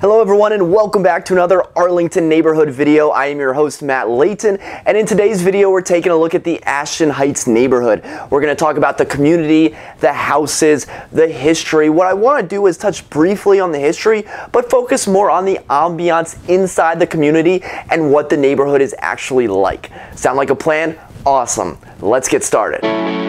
Hello everyone and welcome back to another Arlington neighborhood video. I am your host Matt Leighton and in today's video we're taking a look at the Ashton Heights neighborhood. We're going to talk about the community, the houses, the history. What I want to do is touch briefly on the history but focus more on the ambiance inside the community and what the neighborhood is actually like. Sound like a plan? Awesome. Let's get started.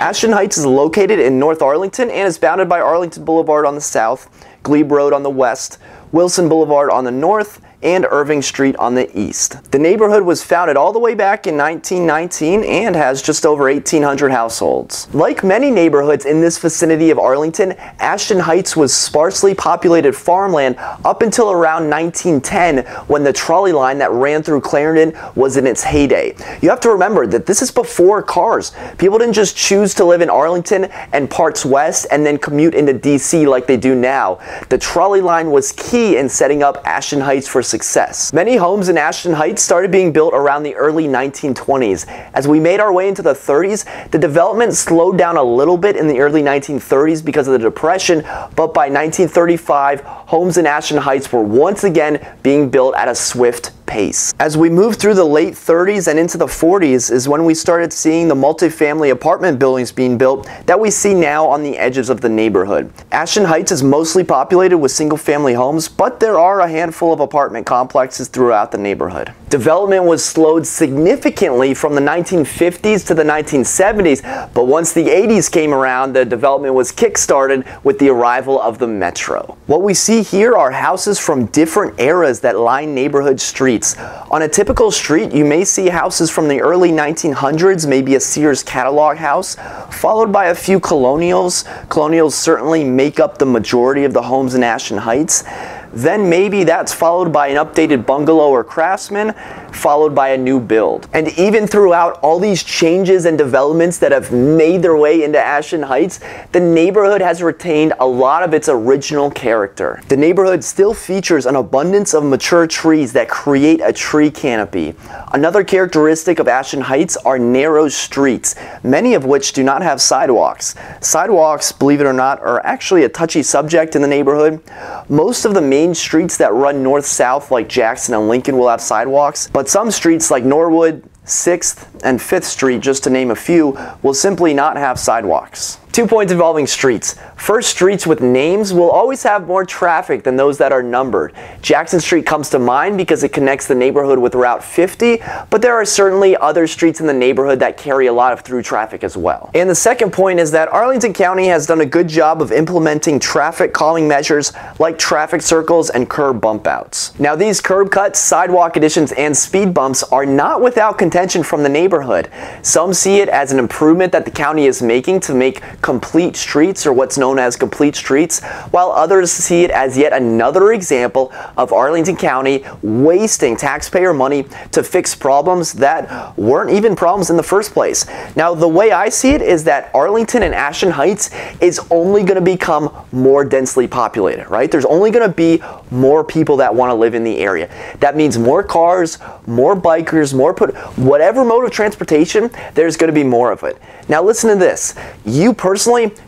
Ashton Heights is located in North Arlington and is bounded by Arlington Boulevard on the south, Glebe Road on the west, Wilson Boulevard on the north, and Irving Street on the east. The neighborhood was founded all the way back in 1919 and has just over 1,800 households. Like many neighborhoods in this vicinity of Arlington, Ashton Heights was sparsely populated farmland up until around 1910 when the trolley line that ran through Clarendon was in its heyday. You have to remember that this is before cars. People didn't just choose to live in Arlington and parts west and then commute into DC like they do now. The trolley line was key in setting up Ashton Heights for success. Many homes in Ashton Heights started being built around the early 1920s. As we made our way into the 30s, the development slowed down a little bit in the early 1930s because of the Depression, but by 1935, homes in Ashton Heights were once again being built at a swift pace. As we moved through the late 30s and into the 40s is when we started seeing the multifamily apartment buildings being built that we see now on the edges of the neighborhood. Ashton Heights is mostly populated with single family homes, but there are a handful of apartment complexes throughout the neighborhood. Development was slowed significantly from the 1950s to the 1970s, but once the 80s came around, the development was kick-started with the arrival of the Metro. What we see here are houses from different eras that line neighborhood streets streets. On a typical street, you may see houses from the early 1900s, maybe a Sears catalog house, followed by a few colonials. Colonials certainly make up the majority of the homes in Ashton Heights. Then maybe that's followed by an updated bungalow or craftsman, followed by a new build. And even throughout all these changes and developments that have made their way into Ashton Heights, the neighborhood has retained a lot of its original character. The neighborhood still features an abundance of mature trees that create a tree canopy. Another characteristic of Ashton Heights are narrow streets, many of which do not have sidewalks. Sidewalks, believe it or not, are actually a touchy subject in the neighborhood. Most of the main streets that run north-south like Jackson and Lincoln will have sidewalks, but some streets like Norwood, 6th, and 5th Street, just to name a few, will simply not have sidewalks. Two points involving streets. First, streets with names will always have more traffic than those that are numbered. Jackson Street comes to mind because it connects the neighborhood with Route 50, but there are certainly other streets in the neighborhood that carry a lot of through traffic as well. And the second point is that Arlington County has done a good job of implementing traffic calming measures like traffic circles and curb bump outs. Now these curb cuts, sidewalk additions, and speed bumps are not without contention from the neighborhood. Some see it as an improvement that the county is making to make complete streets or what's known as complete streets, while others see it as yet another example of Arlington County wasting taxpayer money to fix problems that weren't even problems in the first place. Now, the way I see it is that Arlington and Ashton Heights is only going to become more densely populated, right? There's only going to be more people that want to live in the area. That means more cars, more bikers, more put whatever mode of transportation, there's going to be more of it. Now listen to this. You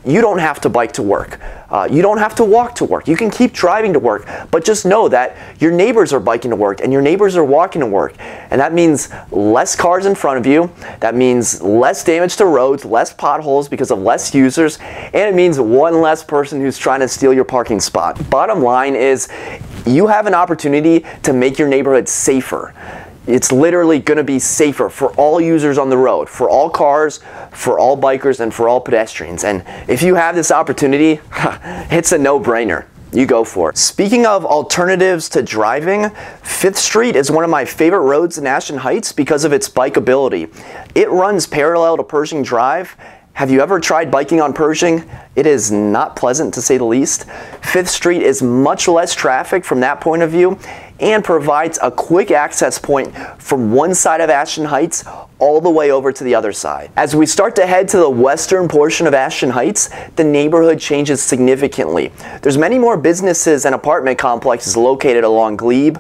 you don't have to bike to work. Uh, you don't have to walk to work. You can keep driving to work, but just know that your neighbors are biking to work and your neighbors are walking to work. And that means less cars in front of you. That means less damage to roads, less potholes because of less users, and it means one less person who's trying to steal your parking spot. Bottom line is you have an opportunity to make your neighborhood safer it's literally going to be safer for all users on the road, for all cars, for all bikers, and for all pedestrians. And if you have this opportunity, it's a no-brainer. You go for it. Speaking of alternatives to driving, 5th Street is one of my favorite roads in Ashton Heights because of its bikeability. It runs parallel to Pershing Drive have you ever tried biking on Pershing? It is not pleasant to say the least. 5th Street is much less traffic from that point of view and provides a quick access point from one side of Ashton Heights all the way over to the other side. As we start to head to the western portion of Ashton Heights, the neighborhood changes significantly. There's many more businesses and apartment complexes located along Glebe,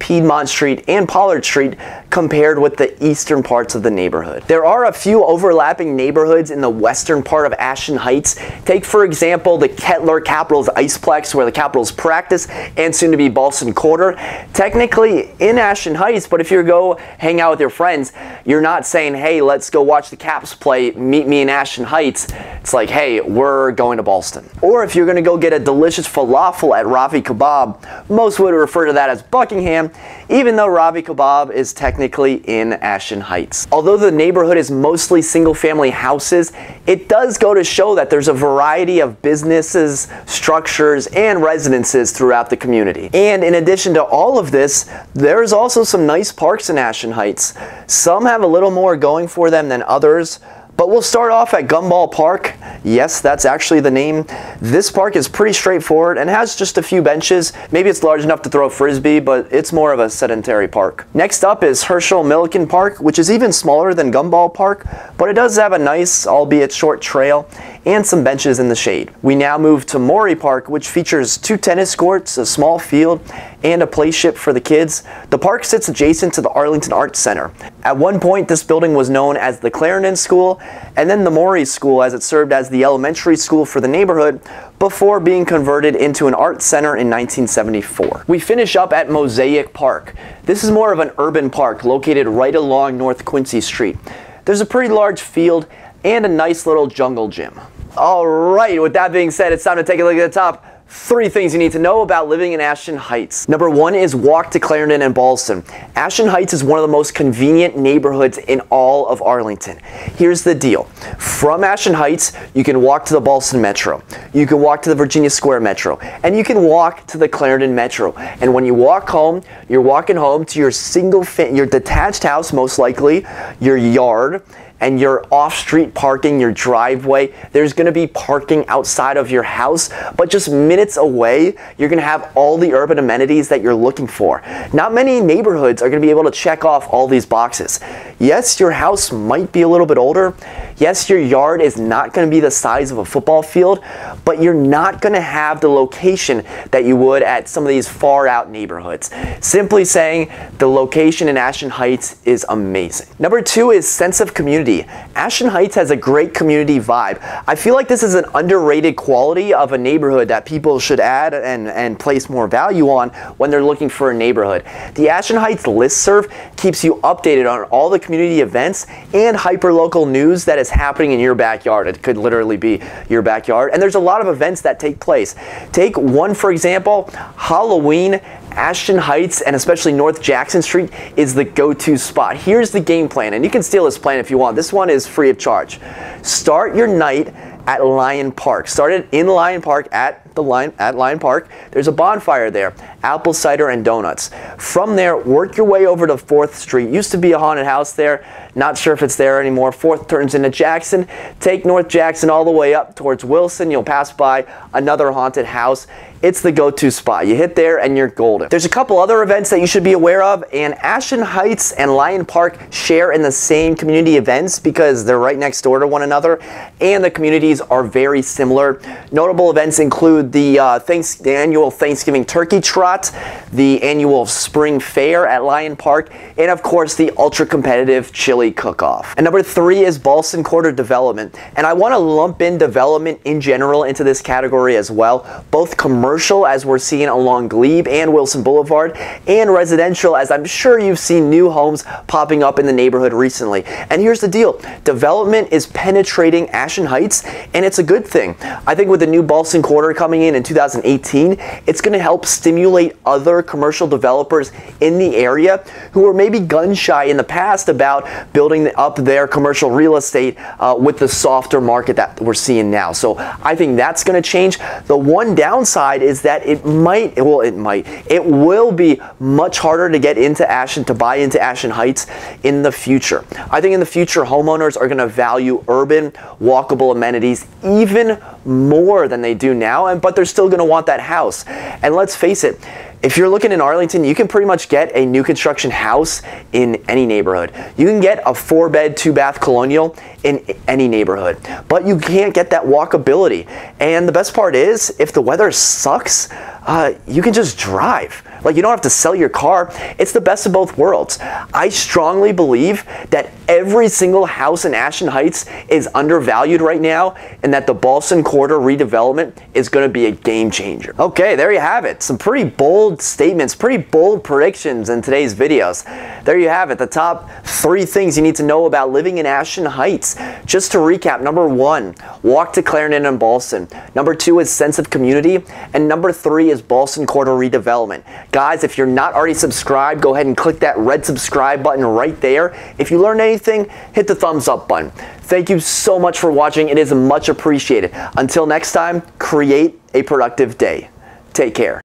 Piedmont Street, and Pollard Street compared with the eastern parts of the neighborhood. There are a few overlapping neighborhoods in the western part of Ashton Heights. Take, for example, the Kettler Capitals Iceplex, where the Capitals practice, and soon to be Ballston Quarter. Technically in Ashton Heights, but if you go hang out with your friends, you're not saying, hey, let's go watch the Caps play, meet me in Ashton Heights. It's like, hey, we're going to Ballston. Or if you're going to go get a delicious falafel at Ravi Kabob, most would refer to that as Buckingham, even though Ravi Kabob is technically in Ashton Heights. Although the neighborhood is mostly single family houses, it does go to show that there's a variety of businesses, structures, and residences throughout the community. And in addition to all of this, there's also some nice parks in Ashton Heights. Some have a little more going for them than others, but we'll start off at Gumball Park. Yes, that's actually the name. This park is pretty straightforward and has just a few benches. Maybe it's large enough to throw a frisbee, but it's more of a sedentary park. Next up is Herselle Milliken Park, which is even smaller than Gumball Park, but it does have a nice, albeit short trail and some benches in the shade. We now move to Maury Park, which features two tennis courts, a small field, and a playship for the kids. The park sits adjacent to the Arlington Arts Center. At one point, this building was known as the Clarendon School, and then the Maury School as it served as the elementary school for the neighborhood before being converted into an art center in 1974. We finish up at Mosaic Park. This is more of an urban park located right along North Quincy Street. There's a pretty large field and a nice little jungle gym. All right, with that being said, it's time to take a look at the top Three things you need to know about living in Ashton Heights. Number one is walk to Clarendon and Ballston. Ashton Heights is one of the most convenient neighborhoods in all of Arlington. Here's the deal. From Ashton Heights, you can walk to the Ballston Metro. You can walk to the Virginia Square Metro. And you can walk to the Clarendon Metro. And when you walk home, you're walking home to your single, your detached house most likely, your yard, and your off-street parking, your driveway, there's gonna be parking outside of your house, but just minutes away, you're gonna have all the urban amenities that you're looking for. Not many neighborhoods are gonna be able to check off all these boxes. Yes, your house might be a little bit older. Yes, your yard is not gonna be the size of a football field, but you're not gonna have the location that you would at some of these far out neighborhoods. Simply saying the location in Ashton Heights is amazing. Number two is sense of community community. Ashton Heights has a great community vibe. I feel like this is an underrated quality of a neighborhood that people should add and, and place more value on when they're looking for a neighborhood. The Ashton Heights listserv keeps you updated on all the community events and hyperlocal news that is happening in your backyard. It could literally be your backyard. And there's a lot of events that take place. Take one, for example, Halloween Ashton Heights and especially North Jackson Street is the go-to spot. Here's the game plan, and you can steal this plan if you want. This one is free of charge. Start your night at Lyon Park. Started in Lyon Park at the line at Lyon Park. There's a bonfire there, apple cider and donuts. From there, work your way over to 4th Street. Used to be a haunted house there. Not sure if it's there anymore. 4th turns into Jackson. Take North Jackson all the way up towards Wilson. You'll pass by another haunted house it's the go-to spot. You hit there and you're golden. There's a couple other events that you should be aware of, and Ashton Heights and Lyon Park share in the same community events because they're right next door to one another, and the communities are very similar. Notable events include the, uh, thanks, the annual Thanksgiving Turkey Trot, the annual Spring Fair at Lyon Park, and of course the ultra-competitive Chili Cook-Off. And number three is Ballston Quarter Development, and I want to lump in development in general into this category as well, both commercial as we're seeing along Glebe and Wilson Boulevard, and residential as I'm sure you've seen new homes popping up in the neighborhood recently. And here's the deal, development is penetrating Ashton Heights and it's a good thing. I think with the new Ballston Quarter coming in in 2018, it's going to help stimulate other commercial developers in the area who were maybe gun shy in the past about building up their commercial real estate uh, with the softer market that we're seeing now. So I think that's going to change. The one downside is that it might, well, it might, it will be much harder to get into Ashton, to buy into Ashton Heights in the future. I think in the future, homeowners are going to value urban, walkable amenities even more than they do now, and but they're still going to want that house. And let's face it, if you're looking in Arlington, you can pretty much get a new construction house in any neighborhood. You can get a four bed, two bath colonial in any neighborhood, but you can't get that walkability. And the best part is, if the weather sucks, uh, you can just drive. Like you don't have to sell your car. It's the best of both worlds. I strongly believe that every single house in Ashton Heights is undervalued right now and that the Ballston Quarter redevelopment is going to be a game changer. Okay, there you have it. Some pretty bold statements, pretty bold predictions in today's videos. There you have it, the top three things you need to know about living in Ashton Heights. Just to recap, number one, walk to Clarendon and Ballston. Number two is sense of community. And number three is Ballston Quarter redevelopment. Guys, if you're not already subscribed, go ahead and click that red subscribe button right there. If you learned anything, hit the thumbs up button. Thank you so much for watching. It is much appreciated. Until next time, create a productive day. Take care.